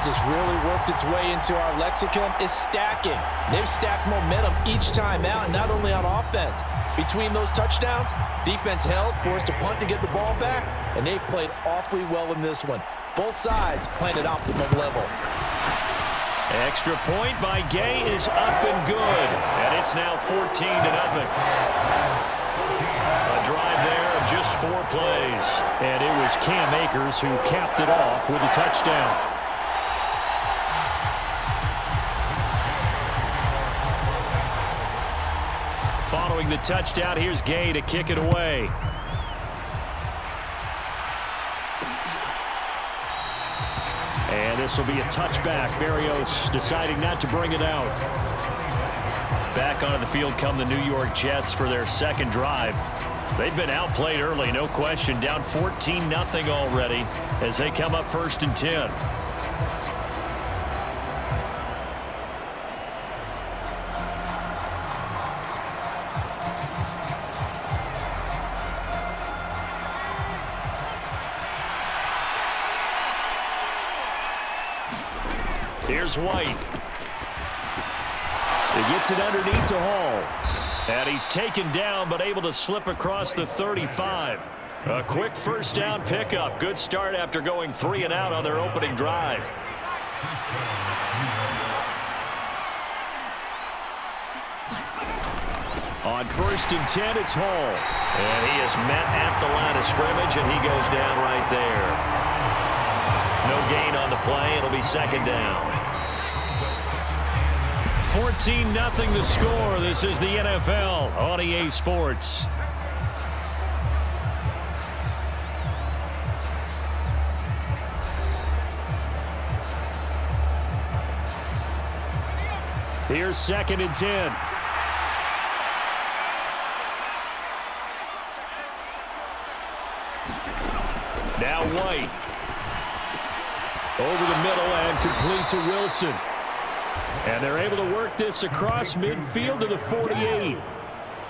words has really worked its way into our lexicon is stacking. They've stacked momentum each time out, not only on offense. Between those touchdowns, defense held, forced a punt to get the ball back, and they played awfully well in this one. Both sides playing at optimum level. Extra point by Gay is up and good. And it's now 14 to nothing. A drive there of just four plays. And it was Cam Akers who capped it off with a touchdown. The touchdown, here's Gay to kick it away. And this will be a touchback. Berrios deciding not to bring it out. Back onto the field come the New York Jets for their second drive. They've been outplayed early, no question. Down 14-0 already as they come up first and 10. White. He gets it underneath to Hall. And he's taken down but able to slip across the 35. A quick first down pickup. Good start after going three and out on their opening drive. On first and 10, it's Hall. And he is met at the line of scrimmage, and he goes down right there. No gain on the play. It'll be second down. 14-0 the score. This is the NFL on EA Sports. Here's second and 10. Now White. Over the middle and complete to Wilson. And they're able to work this across midfield to the 48.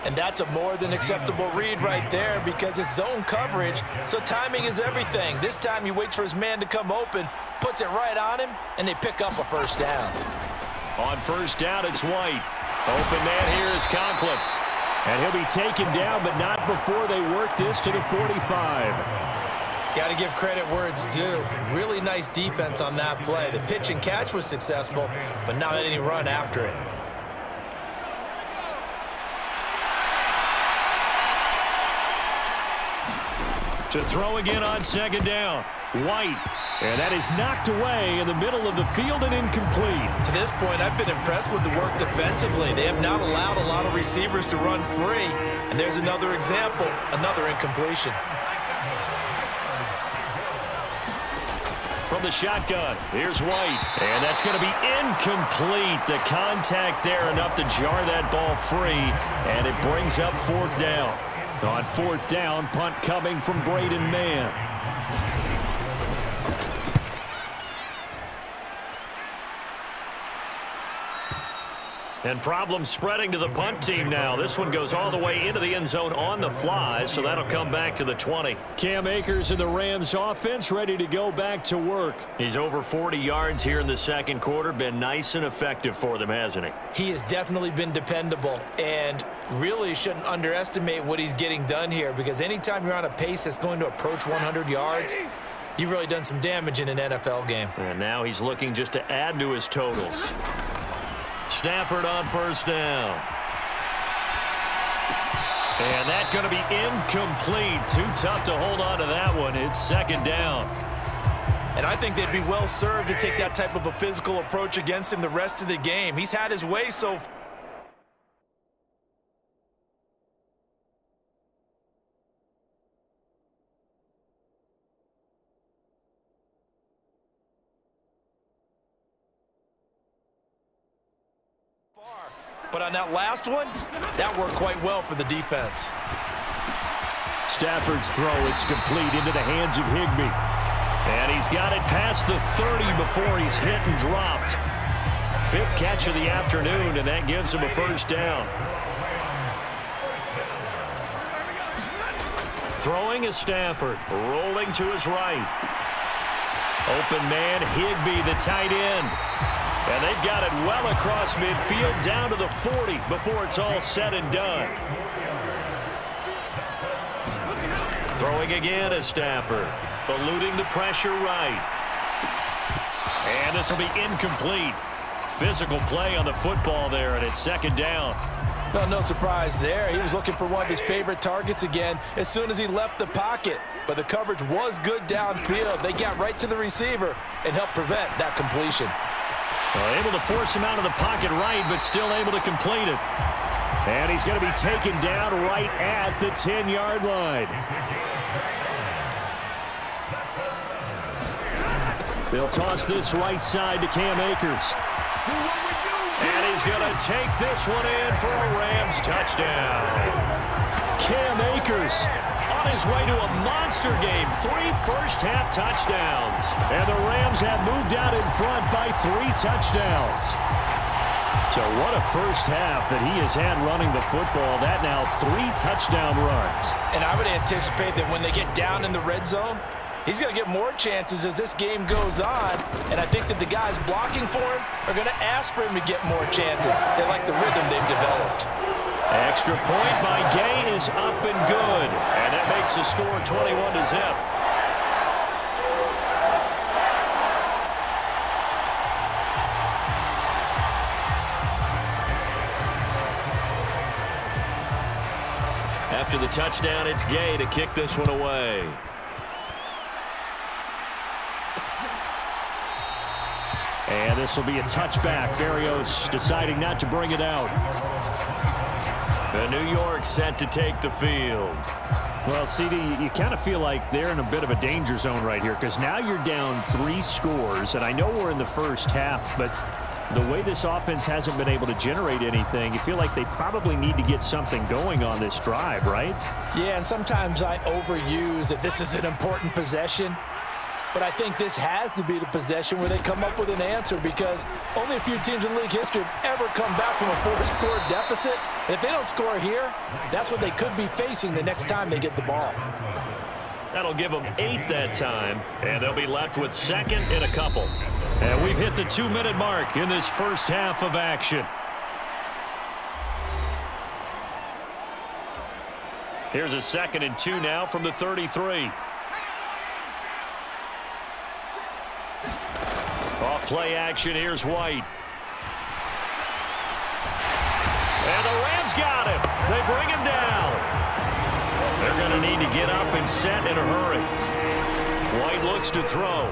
And that's a more than acceptable read right there because it's zone coverage, so timing is everything. This time he waits for his man to come open, puts it right on him, and they pick up a first down. On first down, it's White. Open man here is Conklin. And he'll be taken down, but not before they work this to the 45. Got to give credit where it's due. Really nice defense on that play. The pitch and catch was successful, but not any run after it. To throw again on second down. White. And that is knocked away in the middle of the field and incomplete. To this point, I've been impressed with the work defensively. They have not allowed a lot of receivers to run free. And there's another example, another incompletion. From the shotgun, here's White. And that's going to be incomplete. The contact there enough to jar that ball free. And it brings up fourth down. On fourth down, punt coming from Braden Mann. And problems spreading to the punt team now. This one goes all the way into the end zone on the fly, so that'll come back to the 20. Cam Akers and the Rams offense ready to go back to work. He's over 40 yards here in the second quarter. Been nice and effective for them, hasn't he? He has definitely been dependable and really shouldn't underestimate what he's getting done here because anytime you're on a pace that's going to approach 100 yards, you've really done some damage in an NFL game. And now he's looking just to add to his totals. Stafford on first down. And that's going to be incomplete. Too tough to hold on to that one. It's second down. And I think they'd be well served to take that type of a physical approach against him the rest of the game. He's had his way so far. But on that last one, that worked quite well for the defense. Stafford's throw, it's complete into the hands of Higbee. And he's got it past the 30 before he's hit and dropped. Fifth catch of the afternoon, and that gives him a first down. Throwing is Stafford, rolling to his right. Open man, Higbee, the tight end. And they've got it well across midfield, down to the 40 before it's all said and done. Throwing again is Stafford. Eluding the pressure right. And this will be incomplete. Physical play on the football there, and it's second down. Well, no surprise there. He was looking for one of his favorite targets again as soon as he left the pocket. But the coverage was good downfield. They got right to the receiver and helped prevent that completion. Able to force him out of the pocket right, but still able to complete it. And he's going to be taken down right at the 10-yard line. They'll toss this right side to Cam Akers. And he's going to take this one in for a Rams touchdown. Cam Akers on his way to a monster game. Three first-half touchdowns. And the Rams have moved out in front by three touchdowns. So what a first half that he has had running the football. That now three touchdown runs. And I would anticipate that when they get down in the red zone, He's going to get more chances as this game goes on, and I think that the guys blocking for him are going to ask for him to get more chances. They like the rhythm they've developed. Extra point by Gay is up and good, and that makes the score 21 to zip. After the touchdown, it's Gay to kick this one away. And this will be a touchback. Berrios deciding not to bring it out. The New York set to take the field. Well, CD, you kind of feel like they're in a bit of a danger zone right here because now you're down three scores, and I know we're in the first half, but the way this offense hasn't been able to generate anything, you feel like they probably need to get something going on this drive, right? Yeah, and sometimes I overuse that this is an important possession. But I think this has to be the possession where they come up with an answer because only a few teams in league history have ever come back from a four-score deficit. And if they don't score here, that's what they could be facing the next time they get the ball. That'll give them eight that time, and they'll be left with second in a couple. And we've hit the two-minute mark in this first half of action. Here's a second and two now from the 33. Off play action, here's White. And the Rams got him. They bring him down. They're going to need to get up and set in a hurry. White looks to throw.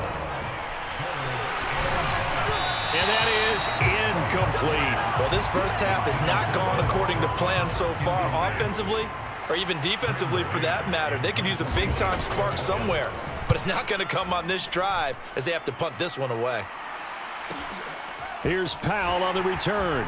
And that is incomplete. Well, this first half has not gone according to plan so far offensively or even defensively for that matter. They could use a big-time spark somewhere, but it's not going to come on this drive as they have to punt this one away. Here's Powell on the return.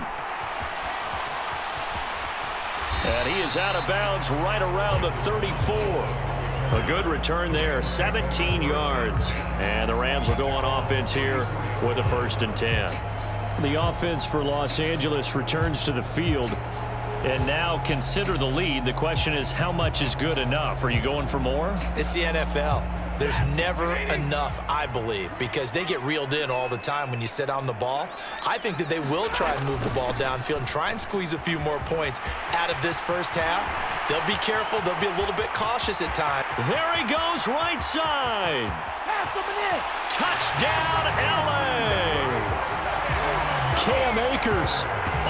And he is out of bounds right around the 34. A good return there, 17 yards. And the Rams will go on offense here with a first and 10. The offense for Los Angeles returns to the field. And now consider the lead. The question is, how much is good enough? Are you going for more? It's the NFL. There's never enough, I believe, because they get reeled in all the time when you sit on the ball. I think that they will try and move the ball downfield and try and squeeze a few more points out of this first half. They'll be careful. They'll be a little bit cautious at times. There he goes, right side. Touchdown, L.A. Cam Akers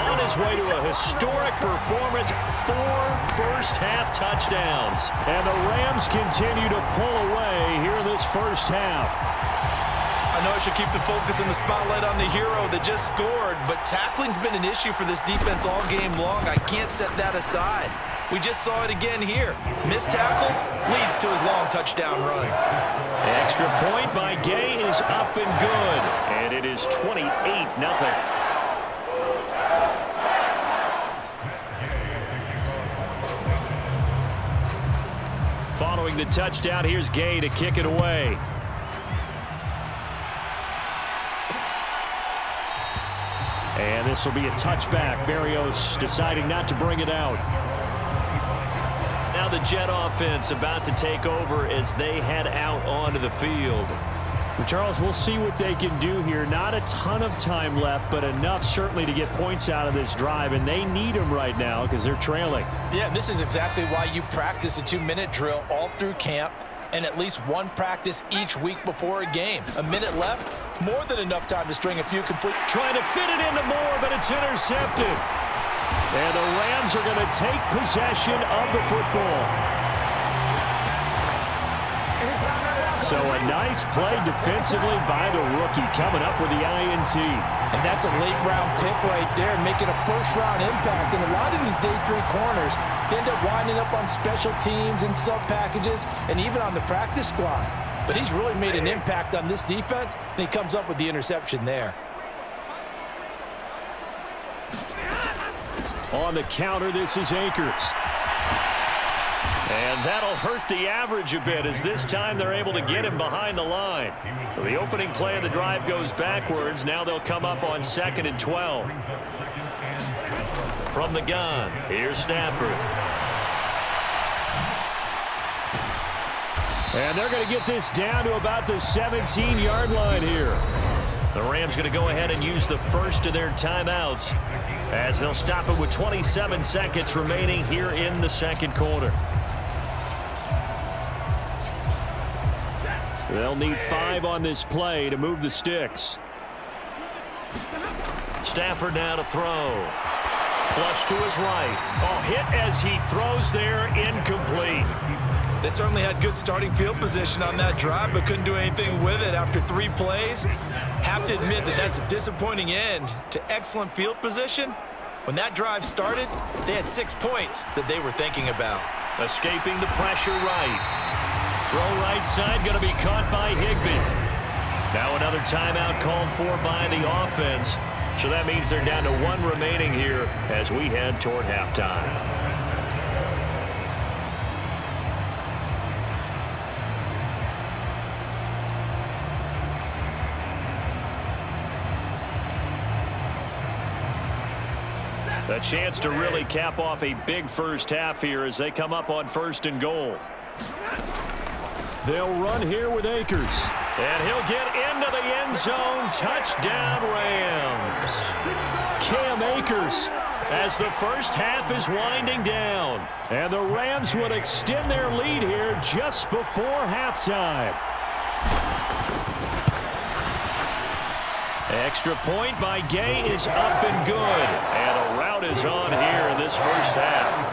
on his way to a historic performance, four first-half touchdowns. And the Rams continue to pull away here in this first half. I know I should keep the focus and the spotlight on the hero that just scored, but tackling's been an issue for this defense all game long. I can't set that aside. We just saw it again here. Missed tackles leads to his long touchdown run. Extra point by Gay is up and good. And it is 28 the touchdown, here's Gay to kick it away. And this will be a touchback. Berrios deciding not to bring it out. Now the Jet offense about to take over as they head out onto the field. Charles, we'll see what they can do here. Not a ton of time left, but enough certainly to get points out of this drive, and they need them right now because they're trailing. Yeah, and this is exactly why you practice a two-minute drill all through camp and at least one practice each week before a game. A minute left, more than enough time to string a few complete. Trying to fit it into Moore, but it's intercepted. And the Rams are going to take possession of the football. So a nice play defensively by the rookie coming up with the INT. And that's a late round pick right there, making a first round impact. And a lot of these day three corners end up winding up on special teams and sub packages and even on the practice squad. But he's really made an impact on this defense, and he comes up with the interception there. On the counter, this is Akers. And that'll hurt the average a bit as this time they're able to get him behind the line. So the opening play of the drive goes backwards. Now they'll come up on second and 12. From the gun, here's Stafford. And they're going to get this down to about the 17-yard line here. The Rams going to go ahead and use the first of their timeouts as they'll stop it with 27 seconds remaining here in the second quarter. They'll need five on this play to move the sticks. Stafford now to throw. Flush to his right. Oh, hit as he throws there, incomplete. They certainly had good starting field position on that drive, but couldn't do anything with it after three plays. Have to admit that that's a disappointing end to excellent field position. When that drive started, they had six points that they were thinking about. Escaping the pressure right. Throw right side going to be caught by Higbee. Now another timeout called for by the offense. So that means they're down to one remaining here as we head toward halftime. A chance to really cap off a big first half here as they come up on first and goal. They'll run here with Akers. And he'll get into the end zone. Touchdown, Rams. Cam Akers as the first half is winding down. And the Rams would extend their lead here just before halftime. Extra point by Gay is up and good. And a route is on here in this first half.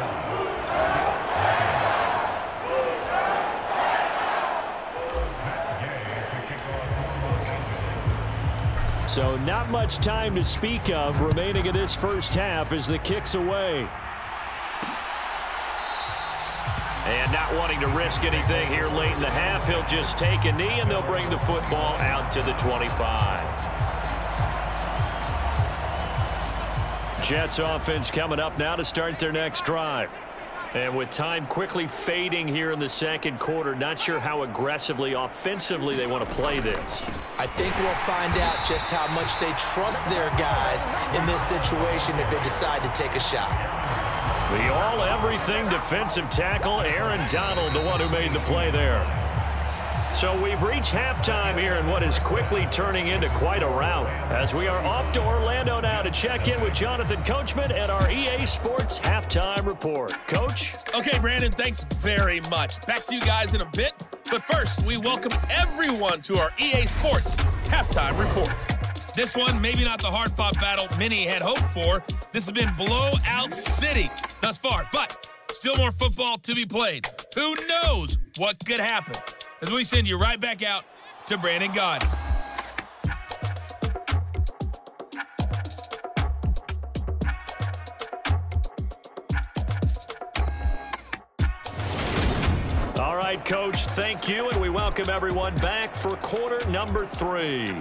So not much time to speak of remaining in this first half as the kick's away. And not wanting to risk anything here late in the half, he'll just take a knee and they'll bring the football out to the 25. Jets offense coming up now to start their next drive. And with time quickly fading here in the second quarter, not sure how aggressively offensively they want to play this. I think we'll find out just how much they trust their guys in this situation if they decide to take a shot. The all-everything defensive tackle, Aaron Donald, the one who made the play there. So we've reached halftime here in what is quickly turning into quite a rout as we are off to Orlando now to check in with Jonathan Coachman and our EA Sports Halftime Report. Coach? Okay, Brandon, thanks very much. Back to you guys in a bit. But first, we welcome everyone to our EA Sports Halftime Report. This one, maybe not the hard-fought battle many had hoped for. This has been blowout city thus far, but still more football to be played. Who knows what could happen? As we send you right back out to Brandon God. All right, Coach, thank you, and we welcome everyone back for quarter number three.